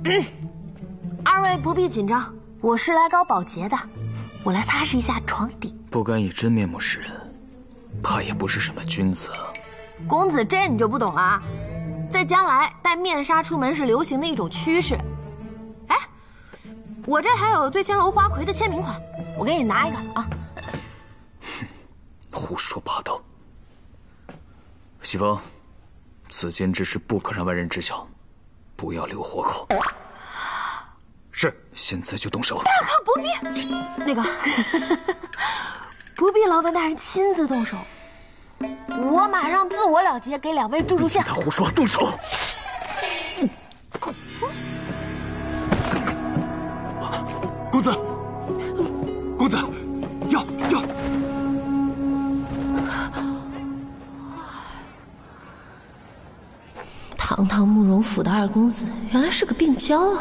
二位不必紧张，我是来搞保洁的，我来擦拭一下床底。不敢以真面目示人，怕也不是什么君子。公子，这你就不懂了啊。在将来，戴面纱出门是流行的一种趋势。哎，我这还有醉仙楼花魁的签名款，我给你拿一个啊。哼，胡说八道。西风，此间之事不可让外人知晓，不要留活口。是，现在就动手。大可不必，那个 不必劳烦大人亲自动手，我马上自我了结，给两位助助兴。他胡说，动手！公子，公子，要要！堂堂慕容府的二公子，原来是个病娇啊！